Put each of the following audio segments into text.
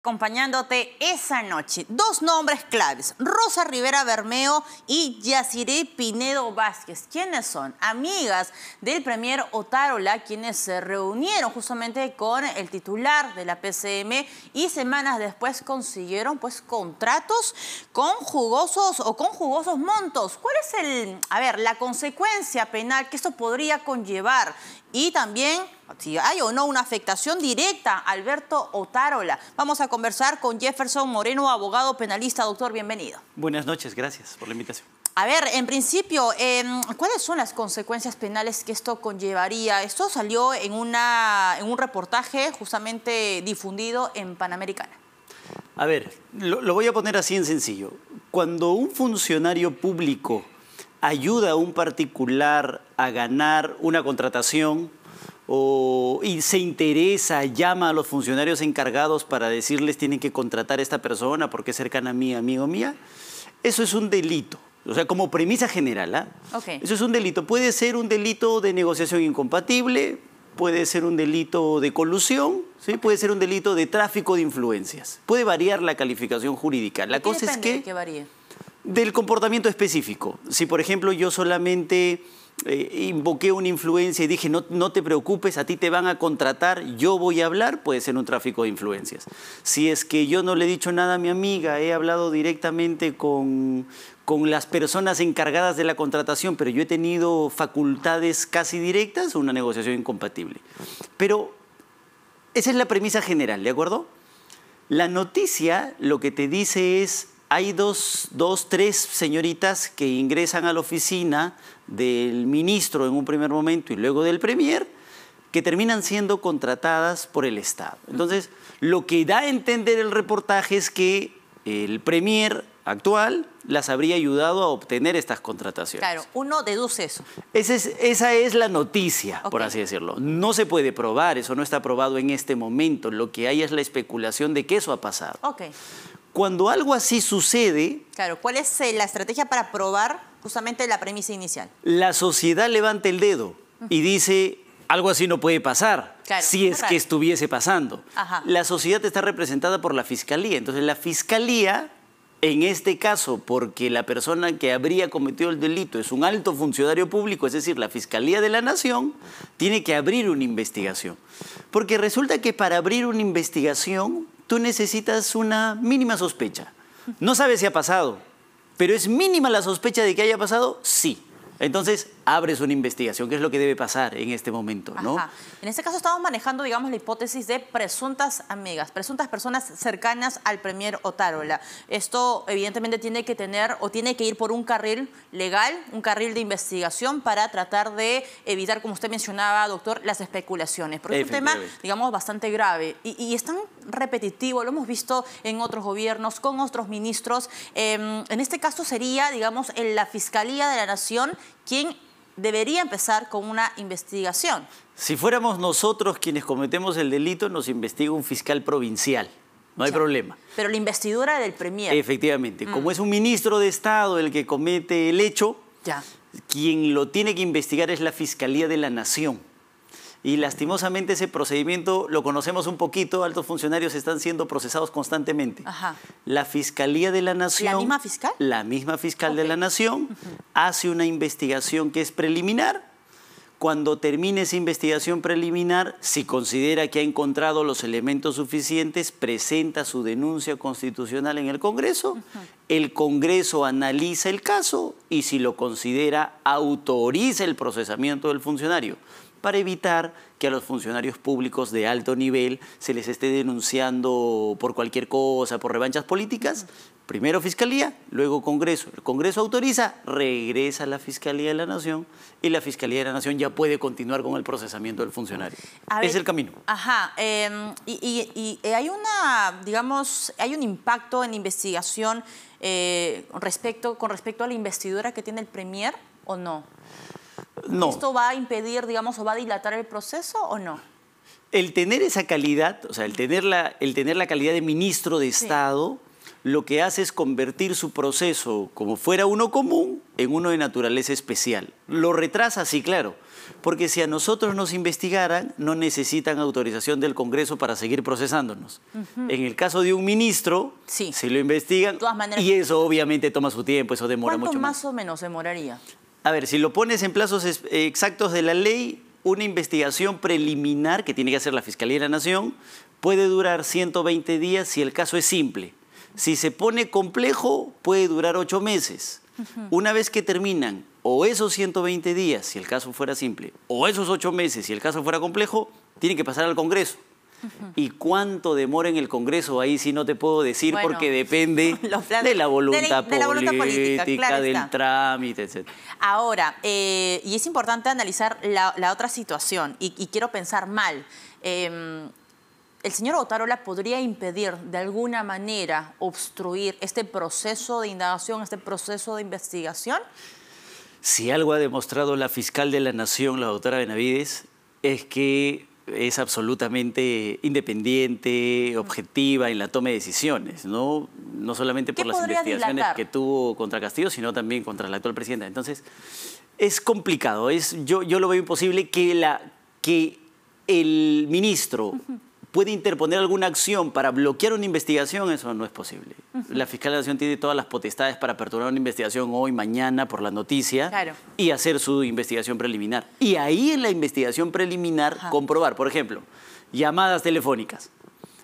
acompañándote esa noche. Dos nombres claves, Rosa Rivera Bermeo y Yaciré Pinedo Vázquez. ¿Quiénes son? Amigas del premier Otárola, quienes se reunieron justamente con el titular de la PCM y semanas después consiguieron pues contratos con jugosos o con jugosos montos. ¿Cuál es el, a ver, la consecuencia penal que esto podría conllevar? Y también si hay o no una afectación directa Alberto Otárola. Vamos a conversar con Jefferson Moreno, abogado penalista. Doctor, bienvenido. Buenas noches, gracias por la invitación. A ver, en principio, em, ¿cuáles son las consecuencias penales que esto conllevaría? Esto salió en, una, en un reportaje justamente difundido en Panamericana. A ver, lo, lo voy a poner así en sencillo. Cuando un funcionario público ayuda a un particular a ganar una contratación, o, y se interesa, llama a los funcionarios encargados para decirles tienen que contratar a esta persona porque es cercana a mí, amigo mía, eso es un delito. O sea, como premisa general, ¿ah? Eso es un delito. Puede ser un delito de negociación incompatible, puede ser un delito de colusión, ¿sí? puede ser un delito de tráfico de influencias. Puede variar la calificación jurídica. La cosa es que... De que varíe? Del comportamiento específico. Si, por ejemplo, yo solamente eh, invoqué una influencia y dije, no, no te preocupes, a ti te van a contratar, yo voy a hablar, puede ser un tráfico de influencias. Si es que yo no le he dicho nada a mi amiga, he hablado directamente con, con las personas encargadas de la contratación, pero yo he tenido facultades casi directas, una negociación incompatible. Pero esa es la premisa general, ¿de acuerdo? La noticia lo que te dice es, hay dos, dos, tres señoritas que ingresan a la oficina del ministro en un primer momento y luego del premier, que terminan siendo contratadas por el Estado. Entonces, lo que da a entender el reportaje es que el premier actual las habría ayudado a obtener estas contrataciones. Claro, uno deduce eso. Esa es, esa es la noticia, por así decirlo. No se puede probar, eso no está probado en este momento. Lo que hay es la especulación de que eso ha pasado. Okay. Cuando algo así sucede... Claro, ¿cuál es eh, la estrategia para probar justamente la premisa inicial? La sociedad levanta el dedo y dice, algo así no puede pasar claro, si es que estuviese pasando. Ajá. La sociedad está representada por la fiscalía, entonces la fiscalía, en este caso, porque la persona que habría cometido el delito es un alto funcionario público, es decir, la Fiscalía de la Nación, tiene que abrir una investigación. Porque resulta que para abrir una investigación tú necesitas una mínima sospecha. No sabes si ha pasado, pero es mínima la sospecha de que haya pasado, sí. Entonces, abres una investigación, que es lo que debe pasar en este momento, ¿no? En este caso estamos manejando, digamos, la hipótesis de presuntas amigas, presuntas personas cercanas al premier Otárola. Esto, evidentemente, tiene que tener o tiene que ir por un carril legal, un carril de investigación para tratar de evitar, como usted mencionaba, doctor, las especulaciones. Porque es un tema, digamos, bastante grave y, y es tan repetitivo, lo hemos visto en otros gobiernos, con otros ministros. Eh, en este caso sería, digamos, en la Fiscalía de la Nación quien debería empezar con una investigación. Si fuéramos nosotros quienes cometemos el delito, nos investiga un fiscal provincial. No hay problema. Pero la investidura del Premier. Efectivamente. Mm. Como es un ministro de Estado el que comete el hecho, ya. quien lo tiene que investigar es la Fiscalía de la Nación y lastimosamente ese procedimiento lo conocemos un poquito, altos funcionarios están siendo procesados constantemente. Ajá. La Fiscalía de la Nación... ¿La misma fiscal? La misma fiscal okay. de la Nación uh -huh. hace una investigación que es preliminar. Cuando termine esa investigación preliminar, si considera que ha encontrado los elementos suficientes, presenta su denuncia constitucional en el Congreso. Uh -huh. El Congreso analiza el caso y si lo considera, autoriza el procesamiento del funcionario para evitar que a los funcionarios públicos de alto nivel se les esté denunciando por cualquier cosa, por revanchas políticas. Primero Fiscalía, luego Congreso. El Congreso autoriza, regresa a la Fiscalía de la Nación y la Fiscalía de la Nación ya puede continuar con el procesamiento del funcionario. Ver, es el camino. Ajá. Eh, y, y, y, hay una, digamos, hay un impacto en investigación eh, respecto, con respecto a la investidura que tiene el Premier o no? No. ¿Esto va a impedir, digamos, o va a dilatar el proceso o no? El tener esa calidad, o sea, el tener la, el tener la calidad de ministro de Estado, lo que hace es convertir su proceso, como fuera uno común, en uno de naturaleza especial. Lo retrasa, sí, claro, porque si a nosotros nos investigaran, no necesitan autorización del Congreso para seguir procesándonos. En el caso de un ministro, Sí. se lo investigan De todas maneras- y eso obviamente toma su tiempo, eso demora ¿Cuánto mucho más. más o menos demoraría? A ver, si lo pones en plazos es- exactos de la ley, una investigación preliminar que tiene que hacer la Fiscalía de la Nación puede durar 120 días si el caso es simple. Si se pone complejo, puede durar 8 meses. Una vez que terminan o esos 120 días, si el caso fuera simple, o esos 8 meses, si el caso fuera complejo, tiene que pasar al Congreso. ¿Y cuánto demora en el Congreso? Ahí sí no te puedo decir Bueno, porque depende de la voluntad de la voluntad política, política, claro del está. trámite, etc. Ahora, eh, y es importante analizar la, la otra situación, y, y quiero pensar mal. Eh, ¿El señor Otarola podría impedir de alguna manera obstruir este proceso de indagación, este proceso de investigación? Si algo ha demostrado la fiscal de la Nación, la doctora Benavides, es que es absolutamente independiente, objetiva en la toma de decisiones, no, no solamente ¿Qué por las investigaciones dilatar? que tuvo contra Castillo, sino también contra la actual presidenta. Entonces, es complicado, es, yo, yo lo veo imposible que, la, que el ministro puede interponer alguna acción para bloquear una investigación, eso no es posible. La fiscal de la Nación tiene todas las potestades para aperturar una investigación hoy, mañana, por la noticia Claro. y hacer su investigación preliminar. Y ahí en la investigación preliminar Ajá. comprobar, por ejemplo, llamadas telefónicas.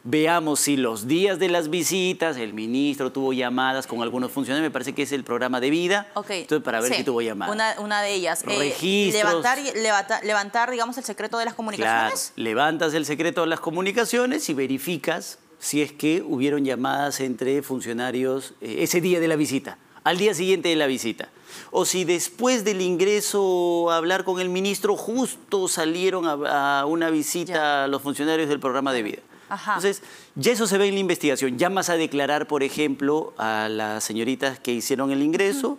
Veamos si los días de las visitas el ministro tuvo llamadas con algunos funcionarios, me parece que es el programa de vida. Ok. Entonces, para ver sí, si tuvo llamadas. Una, una de ellas. eh, Registros. levantar, levantar, digamos, el secreto de las Claro, comunicaciones. levantas el secreto de las comunicaciones y verificas si es que hubieron llamadas entre funcionarios eh, ese día de la visita, al día siguiente de la visita. O si después del ingreso a hablar con el ministro justo salieron a, a una visita Ya. los funcionarios del programa de vida. Ajá. Entonces, ya eso se ve en la investigación. Llamas a declarar, por ejemplo, a las señoritas que hicieron el ingreso,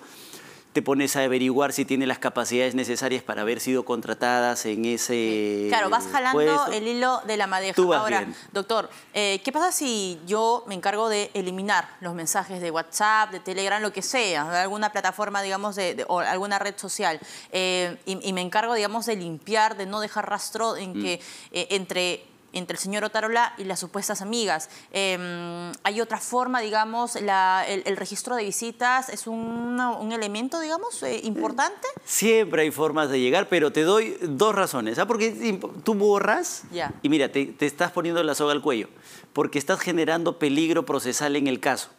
te pones a averiguar si tiene las capacidades necesarias para haber sido contratadas en ese Claro, vas jalando puesto. el hilo de la madeja. Tú vas Ahora, doctor, eh, ¿qué pasa si yo me encargo de eliminar los mensajes de WhatsApp, de Telegram, lo que sea, de alguna plataforma, digamos, de, de- o alguna red social, eh, y, y me encargo, digamos, de limpiar, de no dejar rastro en Mm. que eh, entre entre el señor Otarola y las supuestas amigas. Eh, ¿Hay otra forma, digamos, la- el, el registro de visitas es un, un elemento, digamos, eh, importante? Siempre hay formas de llegar, pero te doy dos razones. ¿Ah? Porque tú borras y mira, te, te estás poniendo la soga al cuello, porque estás generando peligro procesal en el caso.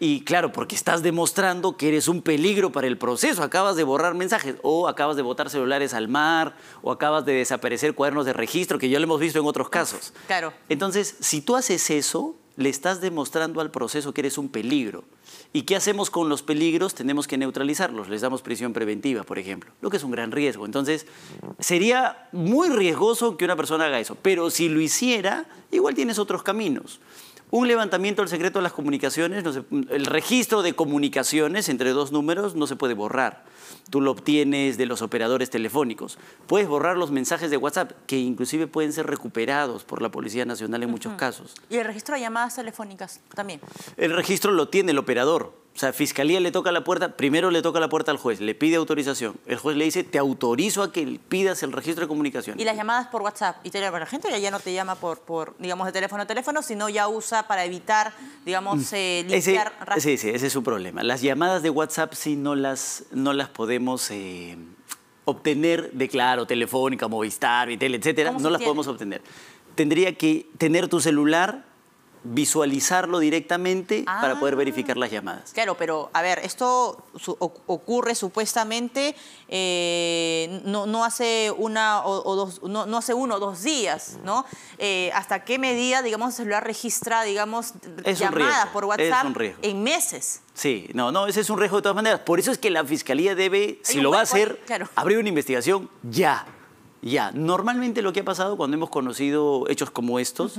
Y claro, porque estás demostrando que eres un peligro para el proceso. Acabas de borrar mensajes, o acabas de botar celulares al mar, o acabas de desaparecer cuadernos de registro, que ya lo hemos visto en otros casos. Claro. Entonces, si tú haces eso, le estás demostrando al proceso que eres un peligro. ¿Y qué hacemos con los peligros? Tenemos que neutralizarlos. Les damos prisión preventiva, por ejemplo, lo que es un gran riesgo. Entonces, sería muy riesgoso que una persona haga eso. Pero si lo hiciera, igual tienes otros caminos. Un levantamiento del secreto de las comunicaciones, no se- el registro de comunicaciones entre dos números no se puede borrar. Tú lo obtienes de los operadores telefónicos. Puedes borrar los mensajes de WhatsApp, que inclusive pueden ser recuperados por la Policía Nacional en muchos casos. Y el registro de llamadas telefónicas también. El registro lo tiene el operador. O sea, Fiscalía le toca la puerta, primero le toca la puerta al juez, le pide autorización. El juez le dice, te autorizo a que pidas el registro de comunicación. Y las llamadas por WhatsApp y Telegram. La gente ya no te llama por, por digamos, de teléfono a teléfono, sino ya usa para evitar, digamos, eh, Mm. Ese, limpiar sí, sí, ese es su problema. Las llamadas de WhatsApp sí no las, no las podemos eh, obtener de Claro, Telefónica, Movistar, Vitel, etcétera. ¿Cómo se No las podemos obtener. Tendría que tener tu celular, visualizarlo directamente para poder Ah. verificar las llamadas. Claro, pero a ver, esto su- ocurre supuestamente eh, no, no hace una o, o dos, no, no hace uno o dos días, ¿no? Eh, ¿Hasta qué medida, digamos, el celular registra, digamos, Es llamadas por WhatsApp en meses? Sí, no, no, ese es un riesgo de todas maneras. Por eso es que la fiscalía debe, si lo va a hacer, claro. abrir una investigación ya. Ya. Normalmente lo que ha pasado cuando hemos conocido hechos como estos,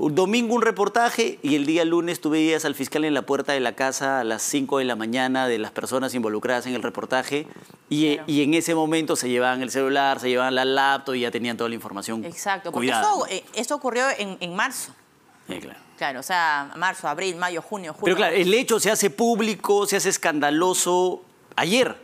un domingo un reportaje y el día lunes tú veías al fiscal en la puerta de la casa a las 5 de la mañana de las personas involucradas en el reportaje y, Claro. y en ese momento se llevaban el celular, se llevaban la laptop y ya tenían toda la información. Exacto, porque esto, eh, esto ocurrió en, en marzo. Sí, claro. Claro, o sea, marzo, abril, mayo, junio, julio. Pero claro, el hecho se hace público, se hace escandaloso ayer.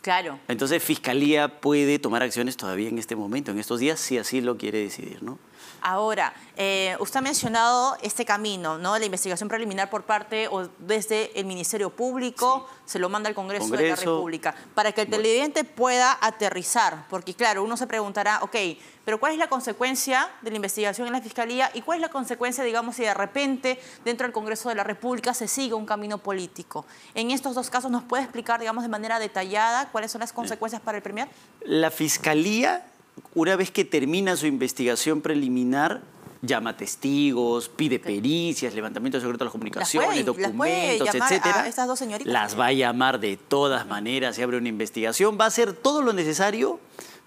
Claro. Entonces, Fiscalía puede tomar acciones todavía en este momento, en estos días, si así lo quiere decidir, ¿no? Ahora, eh, usted ha mencionado este camino, ¿no? La investigación preliminar por parte o desde el Ministerio Público, se lo manda al Congreso, de la. República, para que el televidente pueda aterrizar, porque claro, uno se preguntará, ok, pero ¿cuál es la consecuencia de la investigación en la Fiscalía y cuál es la consecuencia, digamos, si de repente dentro del Congreso de la República se sigue un camino político? En estos dos casos, ¿nos puede explicar, digamos, de manera detallada cuáles son las consecuencias para el Premier? La Fiscalía, una vez que termina su investigación preliminar, llama testigos, pide pericias, levantamiento de secreto de las comunicaciones, Las puede- las documentos, a etcétera. estas dos señoritas. Las va a llamar de todas maneras, se abre una investigación, va a hacer todo lo necesario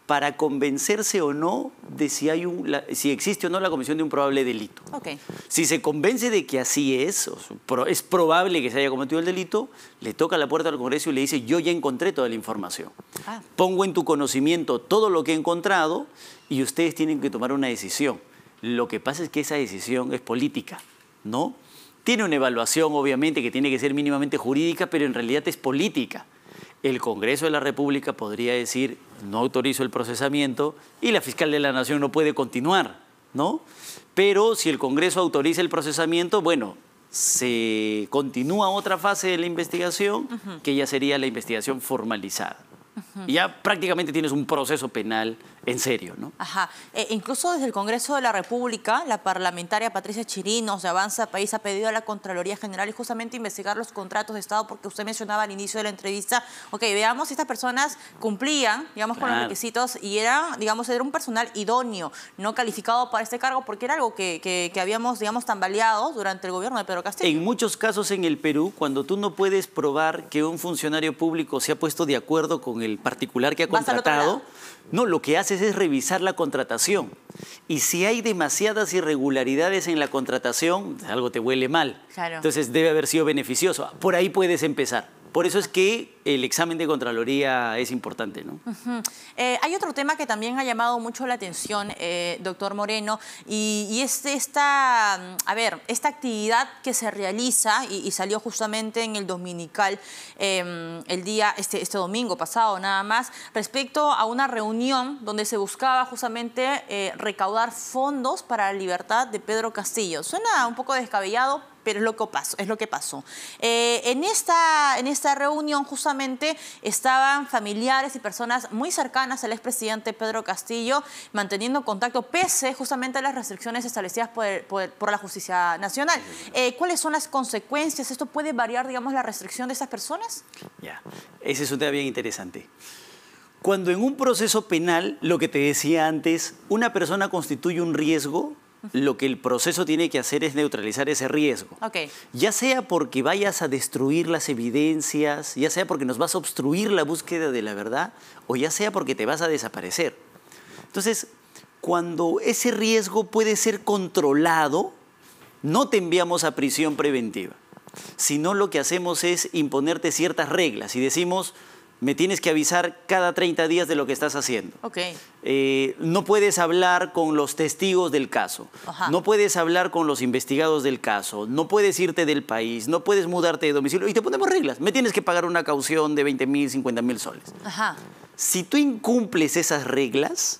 para convencerse o no de si, hay un, la- si existe o no la comisión de un probable delito. Si se convence de que así es, o su- pro- es probable que se haya cometido el delito, le toca la puerta al Congreso y le dice, yo ya encontré toda la información. Ah. Pongo en tu conocimiento todo lo que he encontrado y ustedes tienen que tomar una decisión. Lo que pasa es que esa decisión es política, ¿no? Tiene una evaluación, obviamente, que tiene que ser mínimamente jurídica, pero en realidad es política. El Congreso de la República podría decir, no autorizo el procesamiento y la fiscal de la Nación no puede continuar, ¿no? Pero si el Congreso autoriza el procesamiento, bueno, se continúa otra fase de la investigación, que ya sería la investigación formalizada. Y ya prácticamente tienes un proceso penal en serio, ¿no? Ajá. Eh, incluso desde el Congreso de la República, la parlamentaria Patricia Chirinos de Avanza País ha pedido a la Contraloría General y justamente investigar los contratos de Estado, porque usted mencionaba al inicio de la entrevista, ok, veamos si estas personas cumplían, digamos, con los requisitos y era, digamos, era un personal idóneo, no calificado para este cargo, porque era algo que, que- que habíamos, digamos, tambaleado durante el gobierno de Pedro Castillo. En muchos casos en el Perú, cuando tú no puedes probar que un funcionario público se ha puesto de acuerdo con el particular que ha contratado, no, lo que haces es revisar la contratación. Y si hay demasiadas irregularidades en la contratación, algo te huele mal. Claro. Entonces debe haber sido beneficioso. Por ahí puedes empezar. Por eso es que el examen de Contraloría es importante, ¿no? Eh, hay otro tema que también ha llamado mucho la atención, eh, doctor Moreno, y, es esta, mm, a ver, esta actividad que se realiza y, salió justamente en el dominical eh, el día, este, este domingo pasado nada más, respecto a una reunión donde se buscaba justamente eh, recaudar fondos para la libertad de Pedro Castillo. Suena un poco descabellado, pero es lo que pasó. Es lo que pasó. Eh, en, esta, en esta reunión justamente estaban familiares y personas muy cercanas al expresidente Pedro Castillo manteniendo contacto pese justamente a las restricciones establecidas por, la justicia nacional. Eh, ¿Cuáles son las consecuencias? ¿Esto puede variar, digamos, la restricción de estas personas? Ya, ese es un tema bien interesante. Cuando en un proceso penal, lo que te decía antes, una persona constituye un riesgo, lo que el proceso tiene que hacer es neutralizar ese riesgo. Ok. Ya sea porque vayas a destruir las evidencias, ya sea porque nos vas a obstruir la búsqueda de la verdad, o ya sea porque te vas a desaparecer. Entonces, cuando ese riesgo puede ser controlado, no te enviamos a prisión preventiva, sino lo que hacemos es imponerte ciertas reglas y decimos, me tienes que avisar cada 30 días de lo que estás haciendo. Eh, no puedes hablar con los testigos del caso, Ajá. no puedes hablar con los investigados del caso, no puedes irte del país, no puedes mudarte de domicilio y te ponemos reglas. Me tienes que pagar una caución de 20 mil, 50 mil soles. Ajá. Si tú incumples esas reglas,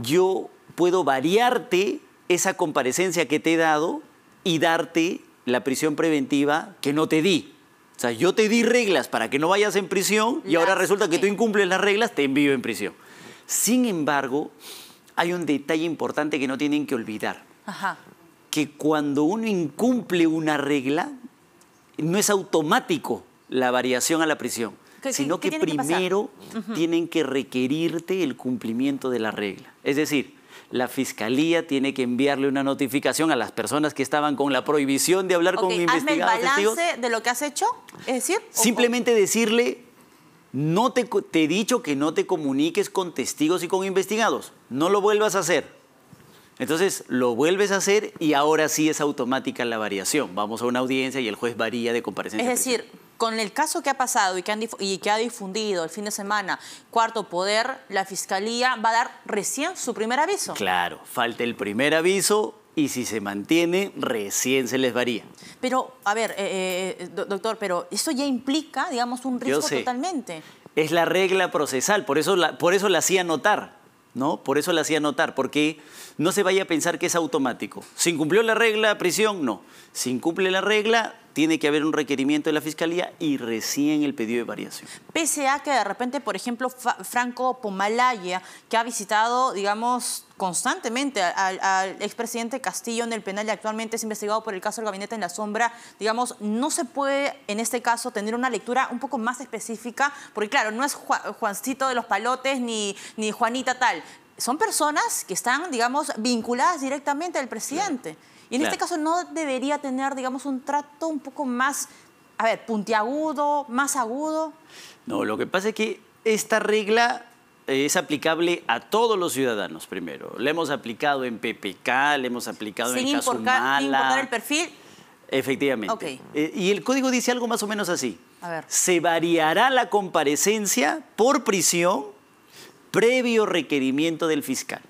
yo puedo variarte esa comparecencia que te he dado y darte la prisión preventiva que no te di. O sea, yo te di reglas para que no vayas en prisión y ahora resulta que tú incumples las reglas, te envío en prisión. Sin embargo, hay un detalle importante que no tienen que olvidar, Ajá. que cuando uno incumple una regla, no es automático la variación a la prisión, ¿Qué- qué- sino qué que primero tienen que requerirte el cumplimiento de la regla. Es decir, la fiscalía tiene que enviarle una notificación a las personas que estaban con la prohibición de hablar con Ok, Hazme el investigados testigos. balance de lo que has hecho, es decir... Simplemente decirle, no te, te he dicho que no te comuniques con testigos y con investigados. No lo vuelvas a hacer. Entonces lo vuelves a hacer y ahora sí es automática la variación. Vamos a una audiencia y el juez varía de comparecencia. Es decir, con el caso que ha pasado y que, han dif- y que ha difundido el fin de semana Cuarto Poder, la Fiscalía va a dar recién su primer aviso. Claro, falta el primer aviso y si se mantiene, recién se les varía. Pero, a ver, eh, eh, doctor, pero eso ya implica, digamos, un riesgo totalmente. Es la regla procesal, por eso la, por eso la hacía notar, ¿no? Por eso la hacía notar, porque no se vaya a pensar que es automático. ¿Se incumplió la regla, prisión? No. Si incumple la regla, tiene que haber un requerimiento de la Fiscalía y recién el pedido de variación. Pese a que de repente, por ejemplo, Franco Pomalaya, que ha visitado, digamos, constantemente al, expresidente Castillo en el penal y actualmente es investigado por el caso del Gabinete en la Sombra, digamos, no se puede en este caso tener una lectura un poco más específica, porque claro, no es Juancito de los Palotes ni, ni Juanita tal, son personas que están, digamos, vinculadas directamente al presidente. Y en este caso no debería tener, digamos, un trato un poco más, a ver, puntiagudo, más agudo. No, lo que pasa es que esta regla es aplicable a todos los ciudadanos primero. La hemos aplicado en PPK, la hemos aplicado en caso Sin importar el perfil. Efectivamente. Eh, y el código dice algo más o menos así. A ver. Se variará la comparecencia por prisión previo requerimiento del fiscal.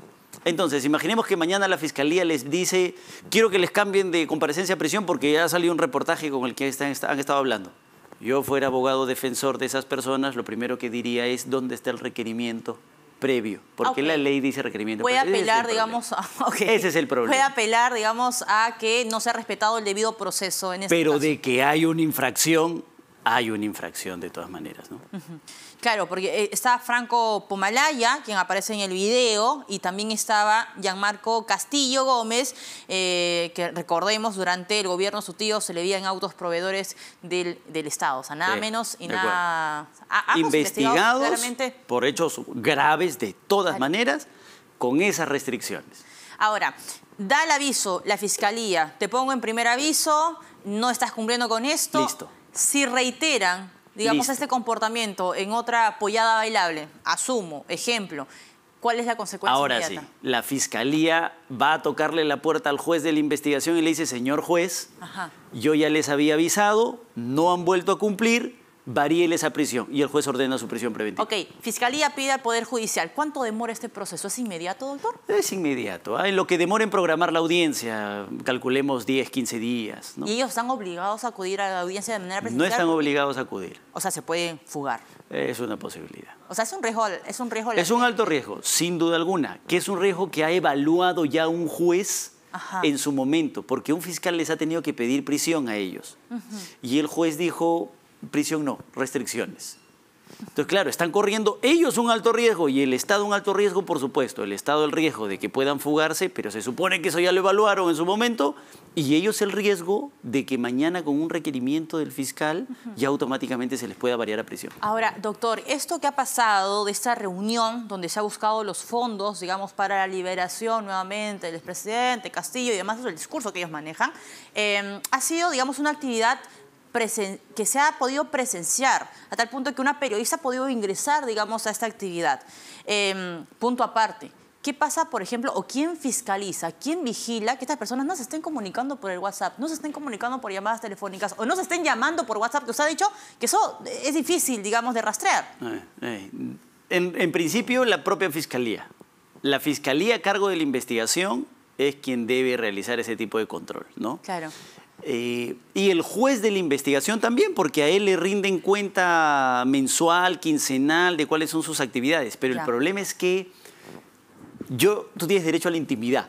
Entonces, imaginemos que mañana la fiscalía les dice, quiero que les cambien de comparecencia a prisión porque ya salió un reportaje con el que han estado hablando. Yo fuera abogado defensor de esas personas, lo primero que diría es dónde está el requerimiento previo, porque la ley dice requerimiento Voy a apelar, digamos, a, ese es el problema. Voy a apelar, digamos, a que no se ha respetado el debido proceso en este Pero de que hay una infracción, hay una infracción de todas maneras, ¿no? Claro, porque eh, está Franco Pomalaya, quien aparece en el video, y también estaba Gianmarco Castillo Gómez, eh, que recordemos, durante el gobierno su tío se le veía en autos proveedores del, Estado. O sea, nada menos y nada... Investigados por hechos graves de todas maneras, con esas restricciones. Ahora, da el aviso la Fiscalía, te pongo en primer aviso, no estás cumpliendo con esto. Listo. Si reiteran digamos, este comportamiento en otra apoyada bailable, asumo, ejemplo, ¿cuál es la consecuencia Ahora sí, la fiscalía va a tocarle la puerta al juez de la investigación y le dice, señor juez, yo ya les había avisado, no han vuelto a cumplir, varíele esa prisión y el juez ordena su prisión preventiva. Ok, Fiscalía pide al Poder Judicial. ¿Cuánto demora este proceso? ¿Es inmediato, doctor? Es inmediato. En lo que demora en programar la audiencia, calculemos 10, 15 días. ¿Y ellos están obligados a acudir a la audiencia de manera presencial? No están obligados a acudir. O sea, se pueden fugar. Es una posibilidad. O sea, es un riesgo. Es un, riesgo es un alto riesgo, sin duda alguna, que es un riesgo que ha evaluado ya un juez en su momento, porque un fiscal les ha tenido que pedir prisión a ellos. Y el juez dijo, prisión no, restricciones. Entonces, claro, están corriendo ellos un alto riesgo y el Estado un alto riesgo, por supuesto. El Estado el riesgo de que puedan fugarse, pero se supone que eso ya lo evaluaron en su momento, y ellos el riesgo de que mañana con un requerimiento del fiscal ya automáticamente se les pueda variar a prisión. Ahora, doctor, esto que ha pasado de esta reunión donde se ha buscado los fondos, digamos, para la liberación nuevamente del expresidente Castillo y demás, el discurso que ellos manejan, eh, ha sido, digamos, una actividad que se ha podido presenciar, a tal punto que una periodista ha podido ingresar, digamos, a esta actividad. Em, punto aparte. ¿Qué pasa, por ejemplo, o quién fiscaliza, quién vigila que estas personas no se estén comunicando por el WhatsApp, no se estén comunicando por llamadas telefónicas o no se estén llamando por WhatsApp? Que usted ha dicho que eso es difícil, digamos, de rastrear. Eh, eh, en, en principio, la propia fiscalía. La fiscalía a cargo de la investigación es quien debe realizar ese tipo de control, ¿no? Claro. Eh, y el juez de la investigación también, porque a él le rinden cuenta mensual, quincenal, de cuáles son sus actividades. Pero el problema es que yo, tú tienes derecho a la intimidad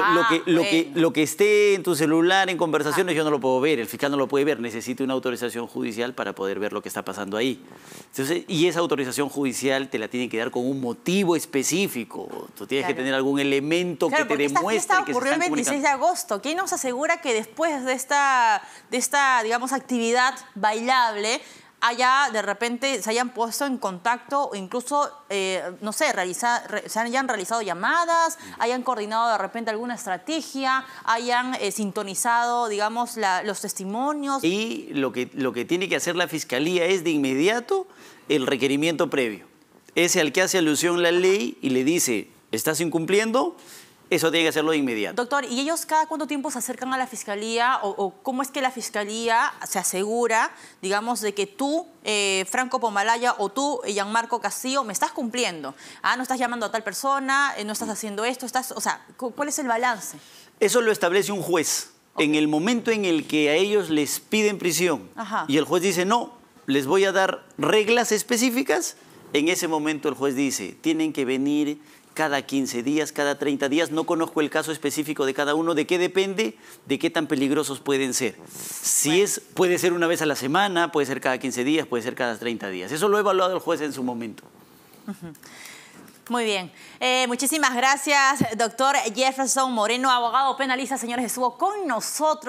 lo, ah, que, lo, que, lo que esté en tu celular en conversaciones yo no lo puedo ver, el fiscal no lo puede ver, necesito una autorización judicial para poder ver lo que está pasando ahí. Entonces, y esa autorización judicial te la tienen que dar con un motivo específico. Tú tienes que tener algún elemento que te demuestre esta que ocurrió el 26 de agosto. ¿Quién nos asegura que después de esta, de esta digamos, actividad bailable haya de repente se hayan puesto en contacto o incluso, eh, no sé, se hayan realizado llamadas, hayan coordinado de repente alguna estrategia, hayan eh, sintonizado, digamos, los testimonios. Y lo que, lo que tiene que hacer la Fiscalía es de inmediato el requerimiento previo. Ese al que hace alusión la ley y le dice, estás incumpliendo, eso tiene que hacerlo de inmediato. Doctor, ¿y ellos cada cuánto tiempo se acercan a la fiscalía o, cómo es que la fiscalía se asegura, digamos, de que tú, eh, Franco Pomalaya, o tú, Gianmarco Castillo, me estás cumpliendo? Ah, no estás llamando a tal persona, eh, no estás haciendo esto, estás, o sea, ¿cuál es el balance? Eso lo establece un juez. En el momento en el que a ellos les piden prisión Ajá. y el juez dice, no, les voy a dar reglas específicas, en ese momento el juez dice, tienen que venir cada 15 días, cada 30 días. No conozco el caso específico de cada uno, de qué depende, de qué tan peligrosos pueden ser. Si es, puede ser una vez a la semana, puede ser cada 15 días, puede ser cada 30 días. Eso lo ha evaluado el juez en su momento. Muy bien. Eh, muchísimas gracias, doctor Jefferson Moreno, abogado penalista, señores, estuvo con nosotros.